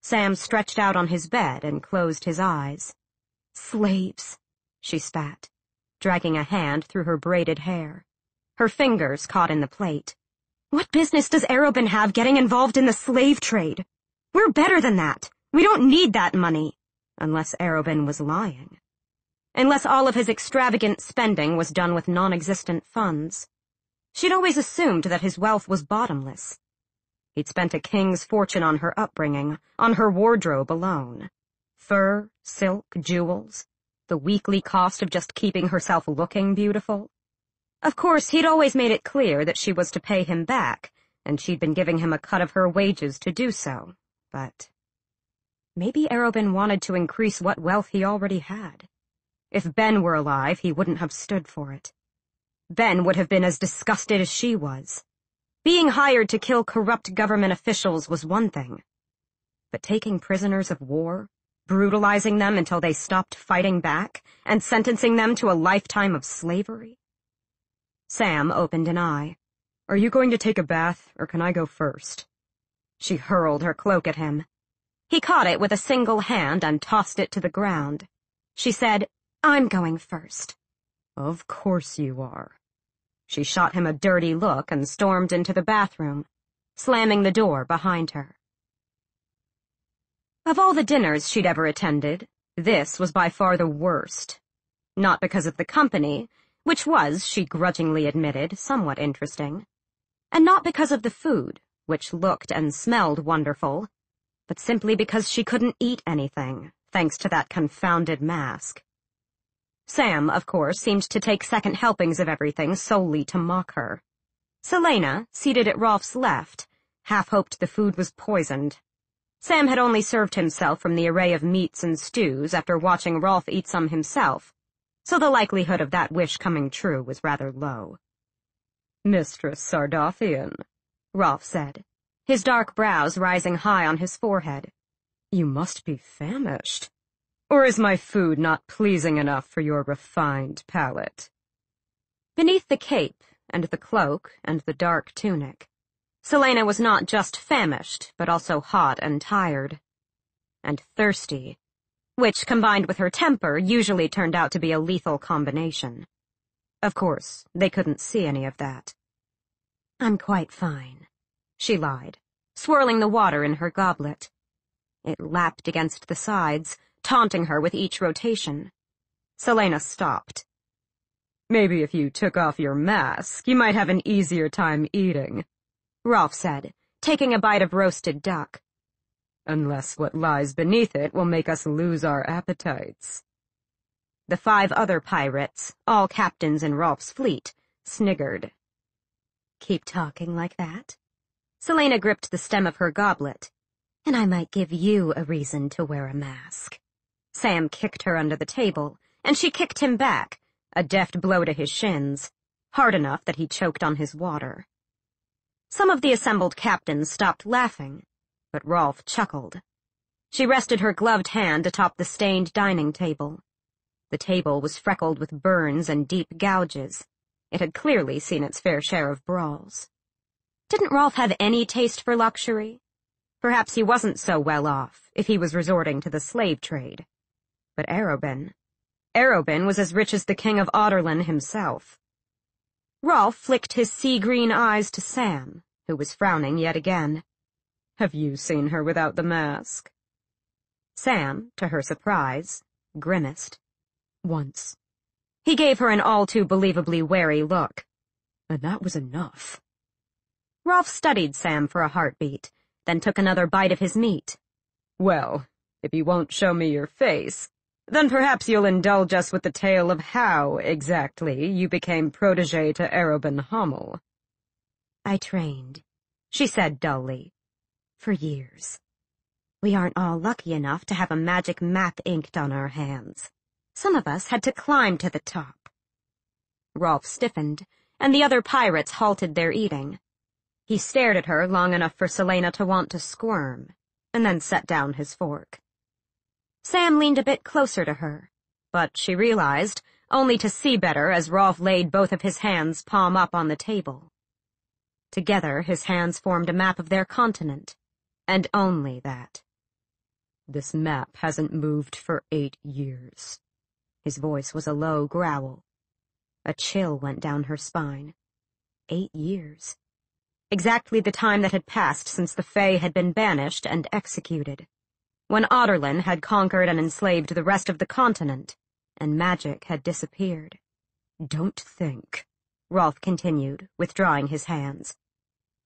Sam stretched out on his bed and closed his eyes. Slaves, she spat, dragging a hand through her braided hair. Her fingers caught in the plate. What business does Arobynn have getting involved in the slave trade? We're better than that. We don't need that money. Unless Arobynn was lying. Unless all of his extravagant spending was done with non-existent funds. She'd always assumed that his wealth was bottomless. He'd spent a king's fortune on her upbringing, on her wardrobe alone. Fur, silk, jewels, the weekly cost of just keeping herself looking beautiful. Of course, he'd always made it clear that she was to pay him back, and she'd been giving him a cut of her wages to do so, but... Maybe Arobynn wanted to increase what wealth he already had. If Ben were alive, he wouldn't have stood for it. Ben would have been as disgusted as she was. Being hired to kill corrupt government officials was one thing. But taking prisoners of war, brutalizing them until they stopped fighting back, and sentencing them to a lifetime of slavery? Sam opened an eye. Are you going to take a bath, or can I go first? She hurled her cloak at him. He caught it with a single hand and tossed it to the ground. She said, I'm going first. Of course you are. She shot him a dirty look and stormed into the bathroom, slamming the door behind her. Of all the dinners she'd ever attended, this was by far the worst. Not because of the company, which was, she grudgingly admitted, somewhat interesting. And not because of the food, which looked and smelled wonderful, but simply because she couldn't eat anything, thanks to that confounded mask. Sam, of course, seemed to take second helpings of everything solely to mock her. Celaena, seated at Rolfe's left, half hoped the food was poisoned. Sam had only served himself from the array of meats and stews after watching Rolfe eat some himself, so the likelihood of that wish coming true was rather low. Mistress Sardothien, Rolfe said, his dark brows rising high on his forehead. You must be famished. Or is my food not pleasing enough for your refined palate? Beneath the cape, and the cloak, and the dark tunic, Celaena was not just famished, but also hot and tired. And thirsty, which, combined with her temper, usually turned out to be a lethal combination. Of course, they couldn't see any of that. I'm quite fine, she lied, swirling the water in her goblet. It lapped against the sides, taunting her with each rotation. Celaena stopped. Maybe if you took off your mask, you might have an easier time eating, Rolfe said, taking a bite of roasted duck. Unless what lies beneath it will make us lose our appetites. The five other pirates, all captains in Rolfe's fleet, sniggered. Keep talking like that? Celaena gripped the stem of her goblet. And I might give you a reason to wear a mask. Sam kicked her under the table, and she kicked him back, a deft blow to his shins, hard enough that he choked on his water. Some of the assembled captains stopped laughing, but Rolfe chuckled. She rested her gloved hand atop the stained dining table. The table was freckled with burns and deep gouges. It had clearly seen its fair share of brawls. Didn't Rolfe have any taste for luxury? Perhaps he wasn't so well off if he was resorting to the slave trade. But Arobynn... Arobynn was as rich as the king of Adarlan himself. Rolfe flicked his sea-green eyes to Sam, who was frowning yet again. Have you seen her without the mask? Sam, to her surprise, grimaced. Once. He gave her an all-too-believably wary look. And that was enough. Rolfe studied Sam for a heartbeat, then took another bite of his meat. Well, if you won't show me your face, then perhaps you'll indulge us with the tale of how, exactly, you became protege to Arobynn Hamel. I trained, she said dully, for years. We aren't all lucky enough to have a magic map inked on our hands. Some of us had to climb to the top. Rolfe stiffened, and the other pirates halted their eating. He stared at her long enough for Celaena to want to squirm, and then set down his fork. Sam leaned a bit closer to her, but she realized, only to see better as Rolfe laid both of his hands palm up on the table. Together, his hands formed a map of their continent, and only that. This map hasn't moved for eight years. His voice was a low growl. A chill went down her spine. Eight years. Exactly the time that had passed since the Fae had been banished and executed when Adarlan had conquered and enslaved the rest of the continent, and magic had disappeared. Don't think, Rolfe continued, withdrawing his hands,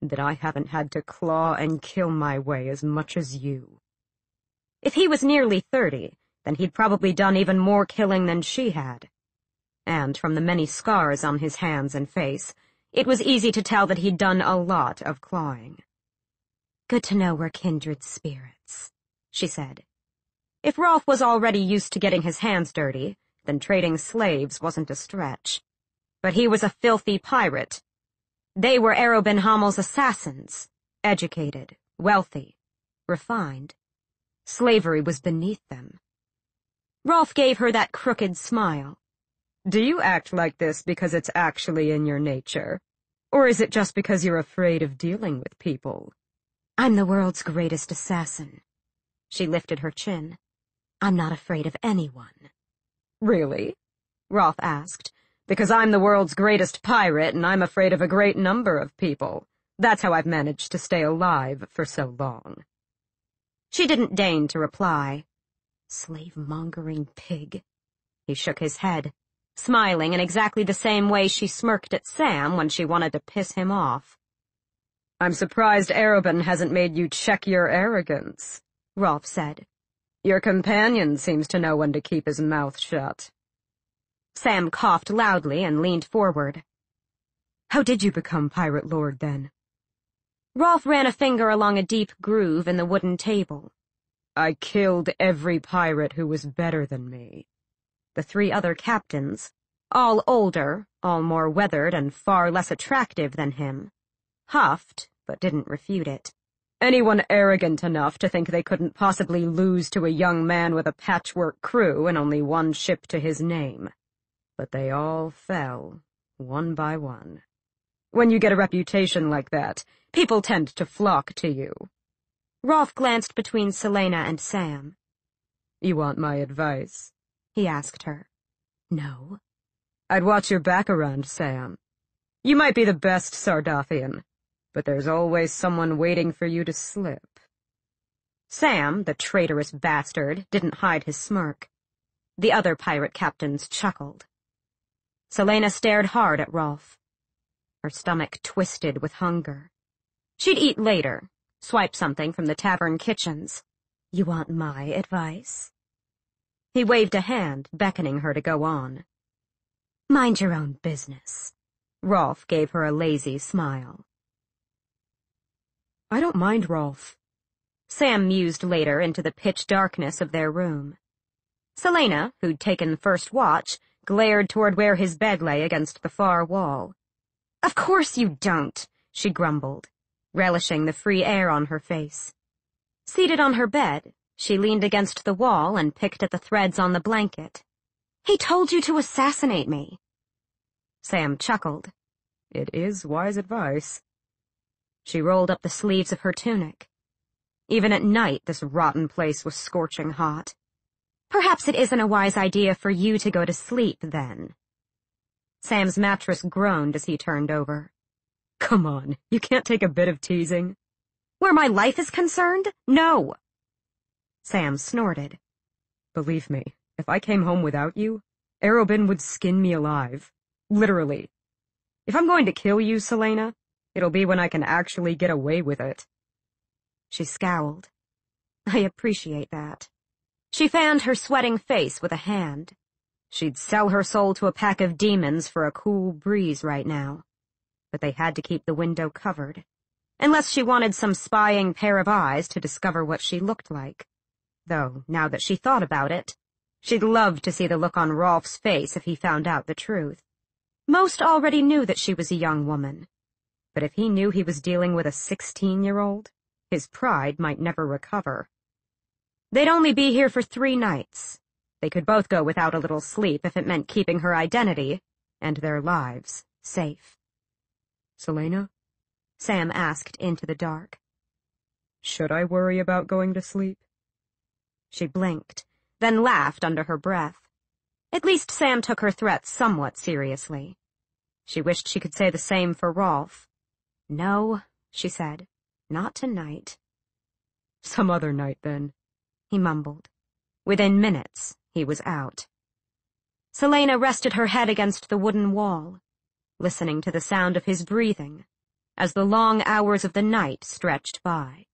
that I haven't had to claw and kill my way as much as you. If he was nearly thirty, then he'd probably done even more killing than she had. And from the many scars on his hands and face, it was easy to tell that he'd done a lot of clawing. Good to know we're kindred spirits she said. If Rolfe was already used to getting his hands dirty, then trading slaves wasn't a stretch. But he was a filthy pirate. They were Arobynn Hamel's assassins, educated, wealthy, refined. Slavery was beneath them. Rolfe gave her that crooked smile. Do you act like this because it's actually in your nature? Or is it just because you're afraid of dealing with people? I'm the world's greatest assassin, she lifted her chin. I'm not afraid of anyone. Really? Rolfe asked. Because I'm the world's greatest pirate and I'm afraid of a great number of people. That's how I've managed to stay alive for so long. She didn't deign to reply. Slave-mongering pig. He shook his head, smiling in exactly the same way she smirked at Sam when she wanted to piss him off. I'm surprised Arobynn hasn't made you check your arrogance, Rolfe said. Your companion seems to know when to keep his mouth shut. Sam coughed loudly and leaned forward. How did you become Pirate Lord, then? Rolfe ran a finger along a deep groove in the wooden table. I killed every pirate who was better than me. The three other captains, all older, all more weathered and far less attractive than him, huffed, but didn't refute it. Anyone arrogant enough to think they couldn't possibly lose to a young man with a patchwork crew and only one ship to his name. But they all fell, one by one. When you get a reputation like that, people tend to flock to you. Rolfe glanced between Celaena and Sam. You want my advice? He asked her. No. I'd watch your back around, Sam. You might be the best Sardothien, but there's always someone waiting for you to slip. Sam, the traitorous bastard, didn't hide his smirk. The other pirate captains chuckled. Celaena stared hard at Rolfe. Her stomach twisted with hunger. She'd eat later, swipe something from the tavern kitchens. You want my advice? He waved a hand, beckoning her to go on. Mind your own business. Rolfe gave her a lazy smile. I don't mind Rolfe. Sam mused later into the pitch darkness of their room. Celaena, who'd taken first watch, glared toward where his bed lay against the far wall. Of course you don't, she grumbled, relishing the free air on her face. Seated on her bed, she leaned against the wall and picked at the threads on the blanket. He told you to assassinate me. Sam chuckled. It is wise advice. She rolled up the sleeves of her tunic. Even at night, this rotten place was scorching hot. Perhaps it isn't a wise idea for you to go to sleep, then. Sam's mattress groaned as he turned over. Come on, you can't take a bit of teasing. Where my life is concerned? No. Sam snorted. Believe me, if I came home without you, Arobynn would skin me alive. Literally. If I'm going to kill you, Celaena, It'll be when I can actually get away with it. She scowled. I appreciate that. She fanned her sweating face with a hand. She'd sell her soul to a pack of demons for a cool breeze right now. But they had to keep the window covered. Unless she wanted some spying pair of eyes to discover what she looked like. Though, now that she thought about it, she'd love to see the look on Rolfe's face if he found out the truth. Most already knew that she was a young woman, but if he knew he was dealing with a 16-year-old, his pride might never recover. They'd only be here for three nights. They could both go without a little sleep if it meant keeping her identity and their lives safe. Celaena? Sam asked into the dark. Should I worry about going to sleep? She blinked, then laughed under her breath. At least Sam took her threats somewhat seriously. She wished she could say the same for Rolfe. No, she said. Not tonight. Some other night, then, he mumbled. Within minutes, he was out. Celaena rested her head against the wooden wall, listening to the sound of his breathing as the long hours of the night stretched by.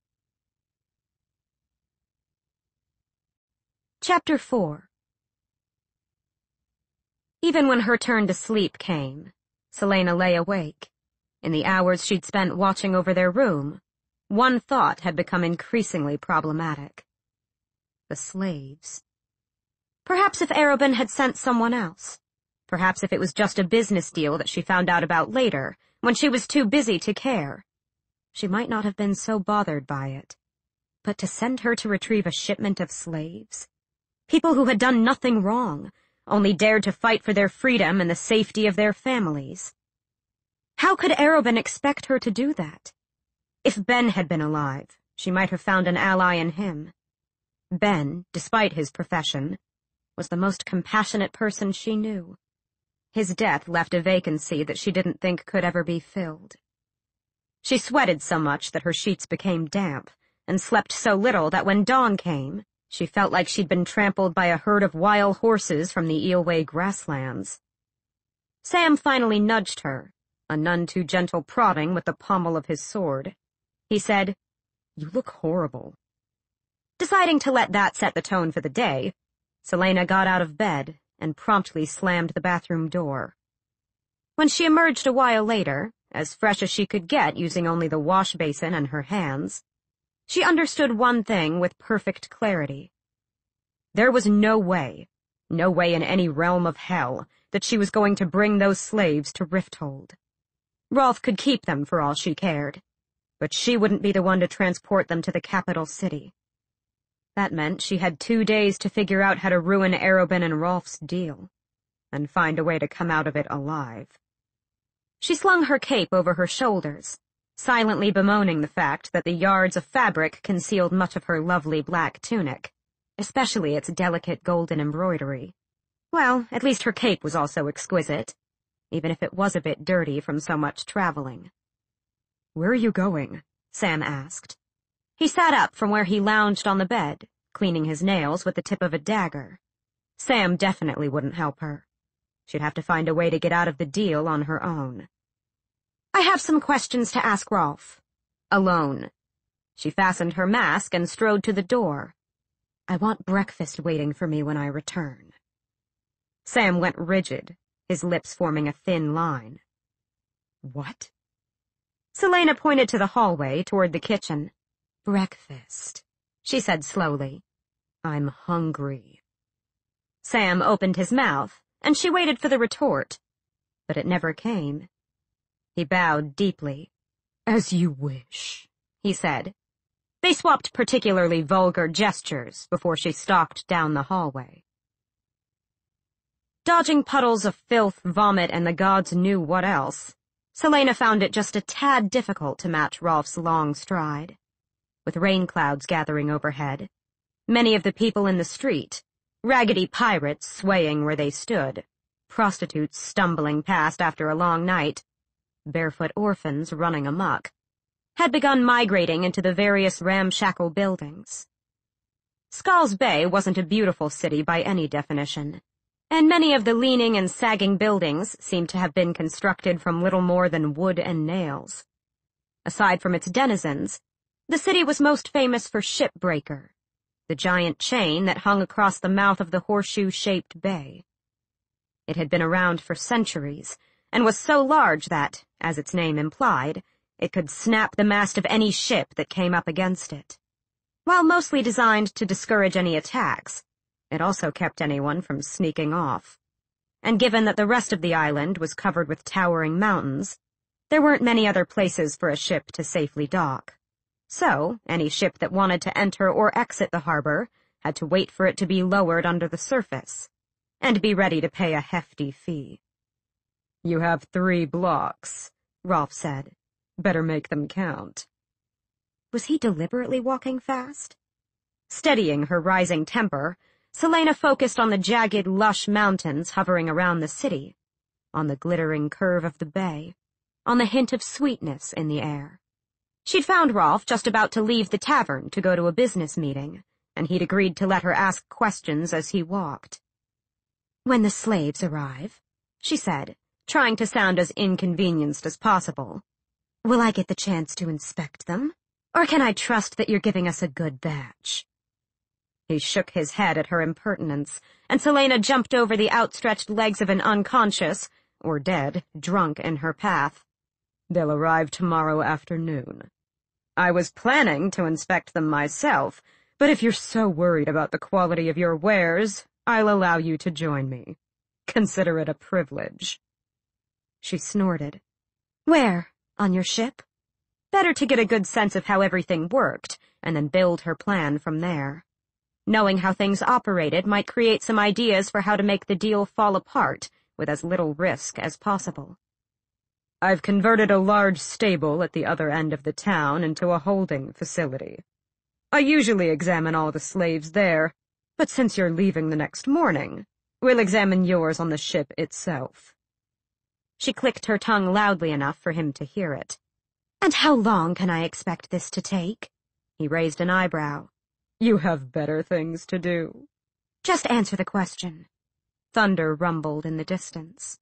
Chapter 4 Even when her turn to sleep came, Celaena lay awake. In the hours she'd spent watching over their room, one thought had become increasingly problematic. The slaves. Perhaps if Arobynn had sent someone else. Perhaps if it was just a business deal that she found out about later, when she was too busy to care. She might not have been so bothered by it. But to send her to retrieve a shipment of slaves? People who had done nothing wrong, only dared to fight for their freedom and the safety of their families. How could Arobynn expect her to do that? If Ben had been alive, she might have found an ally in him. Ben, despite his profession, was the most compassionate person she knew. His death left a vacancy that she didn't think could ever be filled. She sweated so much that her sheets became damp, and slept so little that when dawn came, she felt like she'd been trampled by a herd of wild horses from the Eyllwe grasslands. Sam finally nudged her, a none too gentle prodding with the pommel of his sword. He said, You look horrible. Deciding to let that set the tone for the day, Celaena got out of bed and promptly slammed the bathroom door. When she emerged a while later, as fresh as she could get using only the wash basin and her hands, she understood one thing with perfect clarity. There was no way, no way in any realm of hell, that she was going to bring those slaves to Rifthold. Rolfe could keep them for all she cared, but she wouldn't be the one to transport them to the capital city. That meant she had two days to figure out how to ruin Arobynn and Rolfe's deal, and find a way to come out of it alive. She slung her cape over her shoulders, silently bemoaning the fact that the yards of fabric concealed much of her lovely black tunic, especially its delicate golden embroidery. Well, at least her cape was also exquisite, even if it was a bit dirty from so much traveling. Where are you going? Sam asked. He sat up from where he lounged on the bed, cleaning his nails with the tip of a dagger. Sam definitely wouldn't help her. She'd have to find a way to get out of the deal on her own. I have some questions to ask Rolfe. Alone. She fastened her mask and strode to the door. I want breakfast waiting for me when I return. Sam went rigid, his lips forming a thin line. What? Celaena pointed to the hallway toward the kitchen. Breakfast, she said slowly. I'm hungry. Sam opened his mouth, and she waited for the retort, but it never came. He bowed deeply. As you wish, he said. They swapped particularly vulgar gestures before she stalked down the hallway. Dodging puddles of filth, vomit, and the gods knew what else, Celaena found it just a tad difficult to match Rolfe's long stride with rain clouds gathering overhead. Many of the people in the street, raggedy pirates swaying where they stood, prostitutes stumbling past after a long night, barefoot orphans running amuck, had begun migrating into the various ramshackle buildings. Skulls Bay wasn't a beautiful city by any definition, and many of the leaning and sagging buildings seemed to have been constructed from little more than wood and nails. Aside from its denizens, the city was most famous for Shipbreaker, the giant chain that hung across the mouth of the horseshoe-shaped bay. It had been around for centuries, and was so large that, as its name implied, it could snap the mast of any ship that came up against it. While mostly designed to discourage any attacks, it also kept anyone from sneaking off. And given that the rest of the island was covered with towering mountains, there weren't many other places for a ship to safely dock. So, any ship that wanted to enter or exit the harbor had to wait for it to be lowered under the surface, and be ready to pay a hefty fee. You have three blocks, Rolfe said. Better make them count. Was he deliberately walking fast? Steadying her rising temper, Celaena focused on the jagged, lush mountains hovering around the city, on the glittering curve of the bay, on the hint of sweetness in the air. She'd found Rolfe just about to leave the tavern to go to a business meeting, and he'd agreed to let her ask questions as he walked. When the slaves arrive, she said, trying to sound as inconvenienced as possible, will I get the chance to inspect them? Or can I trust that you're giving us a good batch? He shook his head at her impertinence, and Celaena jumped over the outstretched legs of an unconscious, or dead, drunk in her path. They'll arrive tomorrow afternoon. I was planning to inspect them myself, but if you're so worried about the quality of your wares, I'll allow you to join me. Consider it a privilege. She snorted. Where? On your ship? Better to get a good sense of how everything worked, and then build her plan from there. Knowing how things operated might create some ideas for how to make the deal fall apart with as little risk as possible. I've converted a large stable at the other end of the town into a holding facility. I usually examine all the slaves there, but since you're leaving the next morning, we'll examine yours on the ship itself. She clicked her tongue loudly enough for him to hear it. And how long can I expect this to take? He raised an eyebrow. You have better things to do. Just answer the question. Thunder rumbled in the distance.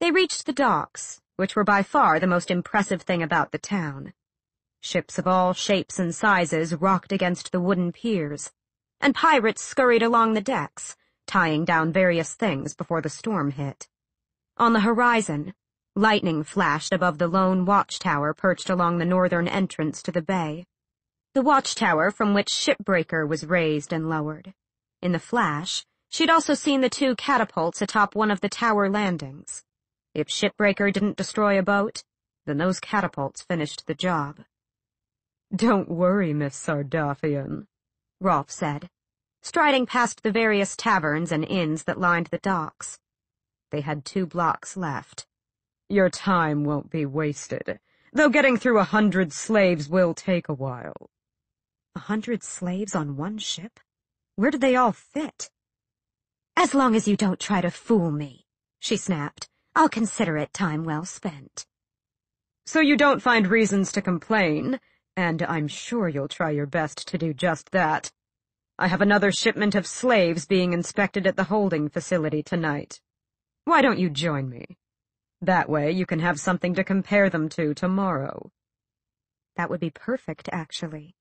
They reached the docks, which were by far the most impressive thing about the town. Ships of all shapes and sizes rocked against the wooden piers, and pirates scurried along the decks, tying down various things before the storm hit. On the horizon, lightning flashed above the lone watchtower perched along the northern entrance to the bay. The watchtower from which Shipbreaker was raised and lowered. In the flash, she'd also seen the two catapults atop one of the tower landings. If Shipbreaker didn't destroy a boat, then those catapults finished the job. Don't worry, Miss Sardothien, Rolfe said, striding past the various taverns and inns that lined the docks. They had two blocks left. Your time won't be wasted, though getting through a hundred slaves will take a while. A hundred slaves on one ship? Where do they all fit? As long as you don't try to fool me, she snapped, I'll consider it time well spent. So you don't find reasons to complain? and I'm sure you'll try your best to do just that. I have another shipment of slaves being inspected at the holding facility tonight. Why don't you join me? That way you can have something to compare them to tomorrow. That would be perfect, actually.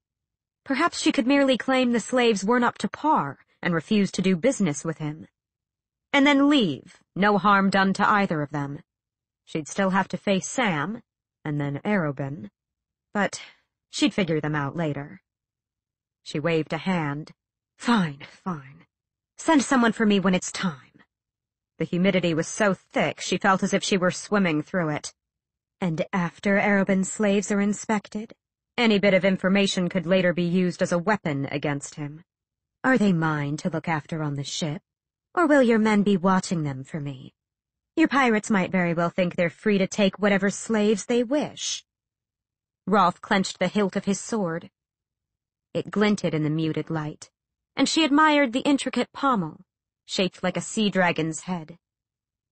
Perhaps she could merely claim the slaves weren't up to par and refuse to do business with him. And then leave, no harm done to either of them. She'd still have to face Sam, and then Arobynn. But She'd figure them out later. She waved a hand. Fine, fine. Send someone for me when it's time. The humidity was so thick she felt as if she were swimming through it. And after Arobynn's slaves are inspected, any bit of information could later be used as a weapon against him. Are they mine to look after on the ship? Or will your men be watching them for me? Your pirates might very well think they're free to take whatever slaves they wish. Rolfe clenched the hilt of his sword. It glinted in the muted light, and she admired the intricate pommel, shaped like a sea dragon's head.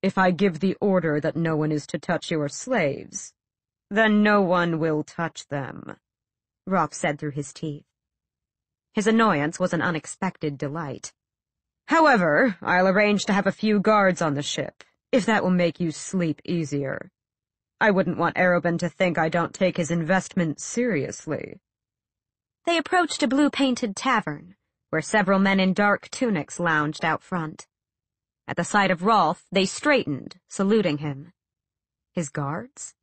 If I give the order that no one is to touch your slaves, then no one will touch them, Rolfe said through his teeth. His annoyance was an unexpected delight. However, I'll arrange to have a few guards on the ship, if that will make you sleep easier. I wouldn't want Arobynn to think I don't take his investment seriously. They approached a blue-painted tavern, where several men in dark tunics lounged out front. At the sight of Rolfe, they straightened, saluting him. His guards?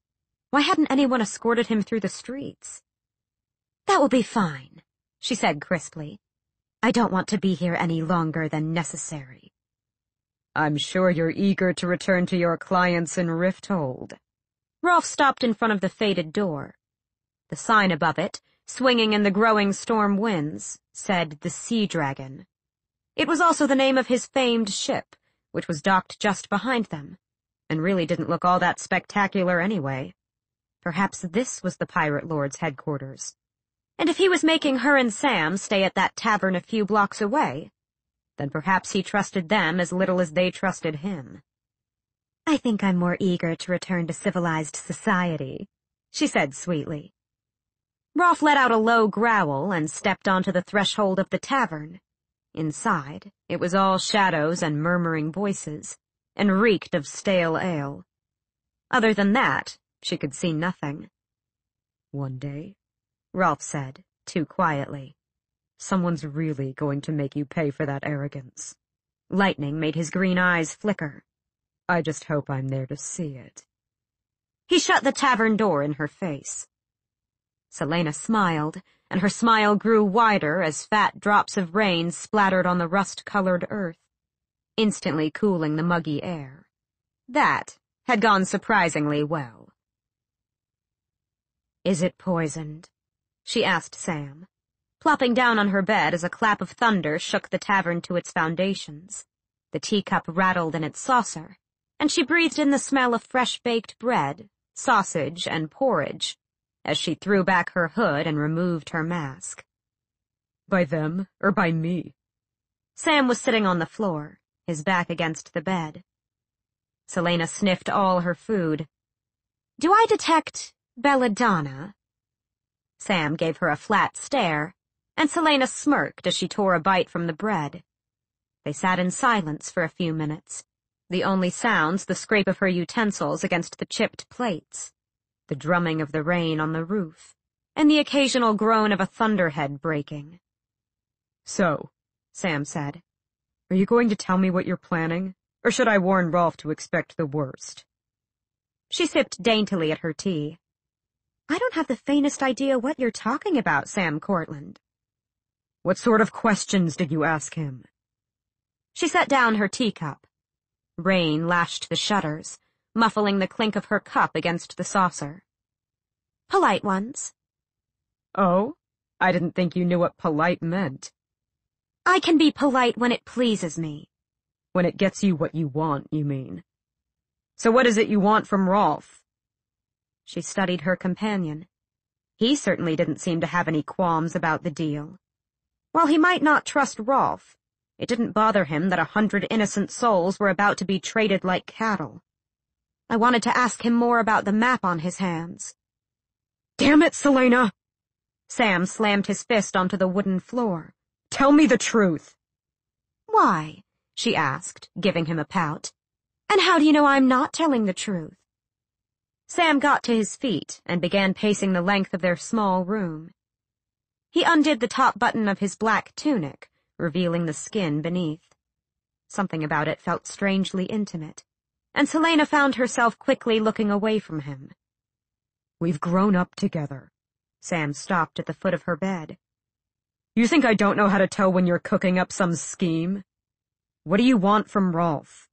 Why hadn't anyone escorted him through the streets? That will be fine, she said crisply. I don't want to be here any longer than necessary. I'm sure you're eager to return to your clients in Rifthold. Rolfe stopped in front of the faded door. The sign above it, swinging in the growing storm winds, said the Sea Dragon. It was also the name of his famed ship, which was docked just behind them, and really didn't look all that spectacular anyway. Perhaps this was the pirate lord's headquarters. And if he was making her and Sam stay at that tavern a few blocks away, then perhaps he trusted them as little as they trusted him. I think I'm more eager to return to civilized society, she said sweetly. Rolfe let out a low growl and stepped onto the threshold of the tavern. Inside, it was all shadows and murmuring voices, and reeked of stale ale. Other than that, she could see nothing. One day, Rolfe said, too quietly, someone's really going to make you pay for that arrogance. Lightning made his green eyes flicker. I just hope I'm there to see it. He shut the tavern door in her face. Celaena smiled, and her smile grew wider as fat drops of rain splattered on the rust-colored earth, instantly cooling the muggy air. That had gone surprisingly well. Is it poisoned? She asked Sam, plopping down on her bed as a clap of thunder shook the tavern to its foundations. The teacup rattled in its saucer, and she breathed in the smell of fresh-baked bread, sausage, and porridge, as she threw back her hood and removed her mask. By them, or by me? Sam was sitting on the floor, his back against the bed. Celaena sniffed all her food. Do I detect belladonna? Sam gave her a flat stare, and Celaena smirked as she tore a bite from the bread. They sat in silence for a few minutes The only sounds the scrape of her utensils against the chipped plates, the drumming of the rain on the roof, and the occasional groan of a thunderhead breaking. So, Sam said, are you going to tell me what you're planning, or should I warn Rolfe to expect the worst? She sipped daintily at her tea. I don't have the faintest idea what you're talking about, Sam Cortland. What sort of questions did you ask him? She set down her teacup. Rain lashed the shutters, muffling the clink of her cup against the saucer. Polite ones. Oh? I didn't think you knew what polite meant. I can be polite when it pleases me. When it gets you what you want, you mean. So what is it you want from Rolfe? She studied her companion. He certainly didn't seem to have any qualms about the deal. While he might not trust Rolfe, it didn't bother him that a hundred innocent souls were about to be traded like cattle. I wanted to ask him more about the map on his hands. Damn it, Celaena! Sam slammed his fist onto the wooden floor. Tell me the truth. Why? she asked, giving him a pout. And how do you know I'm not telling the truth? Sam got to his feet and began pacing the length of their small room. He undid the top button of his black tunic, revealing the skin beneath. Something about it felt strangely intimate, and Celaena found herself quickly looking away from him. We've grown up together. Sam stopped at the foot of her bed. You think I don't know how to tell when you're cooking up some scheme? What do you want from Rolfe?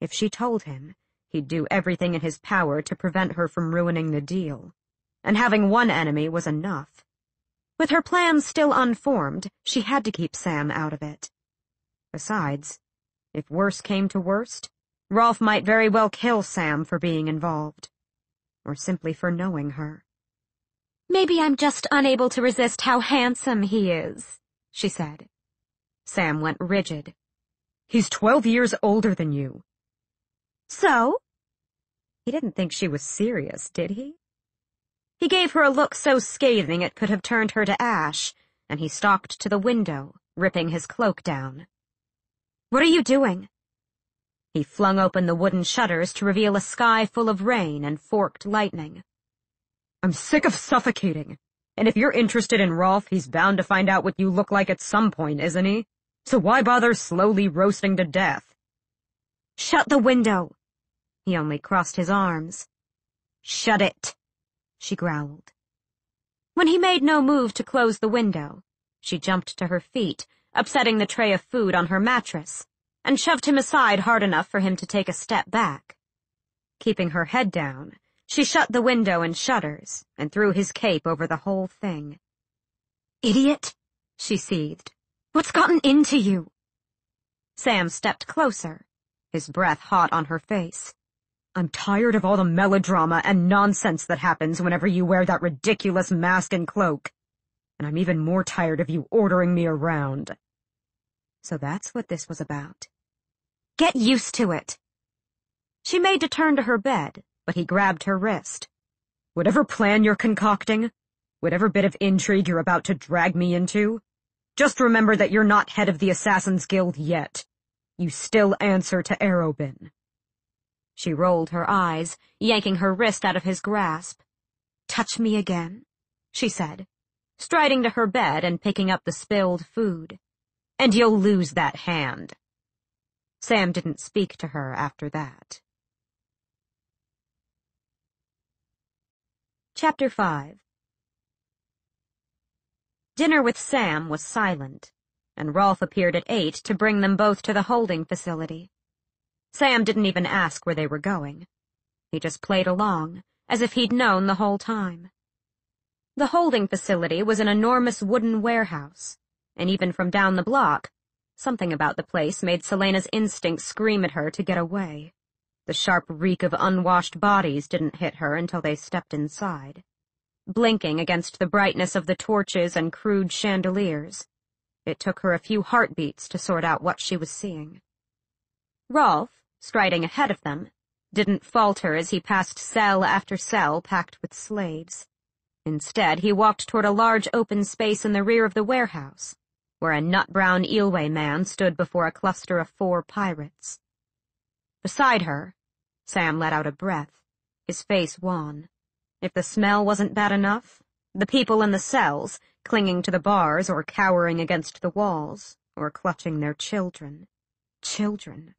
If she told him, he'd do everything in his power to prevent her from ruining the deal. And having one enemy was enough. With her plans still unformed, she had to keep Sam out of it. Besides, if worse came to worst, Rolfe might very well kill Sam for being involved. Or simply for knowing her. Maybe I'm just unable to resist how handsome he is, she said. Sam went rigid. He's twelve years older than you. So? He didn't think she was serious, did he? He gave her a look so scathing it could have turned her to ash, and he stalked to the window, ripping his cloak down. What are you doing? He flung open the wooden shutters to reveal a sky full of rain and forked lightning. I'm sick of suffocating. And if you're interested in Rolfe, he's bound to find out what you look like at some point, isn't he? So why bother slowly roasting to death? Shut the window. He only crossed his arms. Shut it she growled. When he made no move to close the window, she jumped to her feet, upsetting the tray of food on her mattress, and shoved him aside hard enough for him to take a step back. Keeping her head down, she shut the window and shutters and threw his cape over the whole thing. Idiot, she seethed. What's gotten into you? Sam stepped closer, his breath hot on her face. I'm tired of all the melodrama and nonsense that happens whenever you wear that ridiculous mask and cloak. And I'm even more tired of you ordering me around. So that's what this was about. Get used to it. She made to turn to her bed, but he grabbed her wrist. Whatever plan you're concocting, whatever bit of intrigue you're about to drag me into, just remember that you're not head of the Assassin's Guild yet. You still answer to Arobynn. She rolled her eyes, yanking her wrist out of his grasp. Touch me again, she said, striding to her bed and picking up the spilled food. And you'll lose that hand. Sam didn't speak to her after that. Chapter 5 Dinner with Sam was silent, and Rolfe appeared at eight to bring them both to the holding facility. Sam didn't even ask where they were going. He just played along, as if he'd known the whole time. The holding facility was an enormous wooden warehouse, and even from down the block, something about the place made Celaena's instinct scream at her to get away. The sharp reek of unwashed bodies didn't hit her until they stepped inside. Blinking against the brightness of the torches and crude chandeliers, it took her a few heartbeats to sort out what she was seeing. Rolfe, striding ahead of them, didn't falter as he passed cell after cell packed with slaves. Instead, he walked toward a large open space in the rear of the warehouse, where a nut-brown Eyllwe man stood before a cluster of four pirates. Beside her, Sam let out a breath, his face wan. If the smell wasn't bad enough, the people in the cells, clinging to the bars or cowering against the walls, or clutching their children. Children.